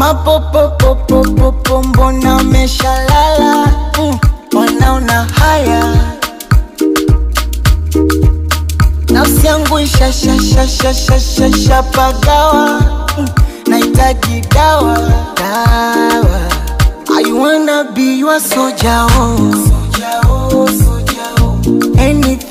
mapopopopopopo mbona umeshalala mm, uh, wanaona haya. Nafsi yangu ishashashashashashapagawa. Mm, nahitaji dawa. Dawa. I wanna be your soldier, oh. oh, oh. Anything I'll do